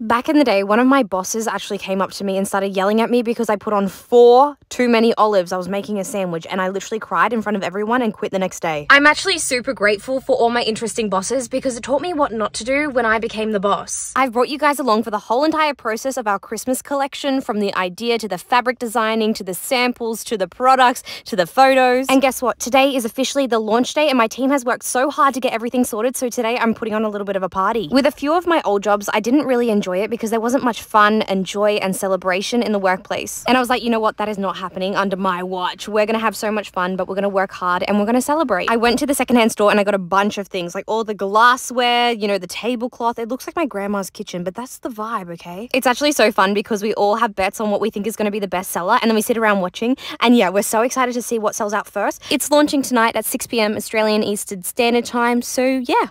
Back in the day, one of my bosses actually came up to me and started yelling at me because I put on four too many olives. I was making a sandwich and I literally cried in front of everyone and quit the next day. I'm actually super grateful for all my interesting bosses because it taught me what not to do when I became the boss. I've brought you guys along for the whole entire process of our Christmas collection from the idea to the fabric designing to the samples to the products to the photos. And guess what? Today is officially the launch day and my team has worked so hard to get everything sorted. So today I'm putting on a little bit of a party. With a few of my old jobs, I didn't really enjoy enjoy it because there wasn't much fun and joy and celebration in the workplace. And I was like, you know what? That is not happening under my watch. We're going to have so much fun, but we're going to work hard and we're going to celebrate. I went to the secondhand store and I got a bunch of things like all the glassware, you know, the tablecloth. It looks like my grandma's kitchen, but that's the vibe, okay? It's actually so fun because we all have bets on what we think is going to be the best seller and then we sit around watching. And yeah, we're so excited to see what sells out first. It's launching tonight at 6 p.m. Australian Eastern Standard Time. So yeah,